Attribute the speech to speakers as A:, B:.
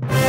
A: you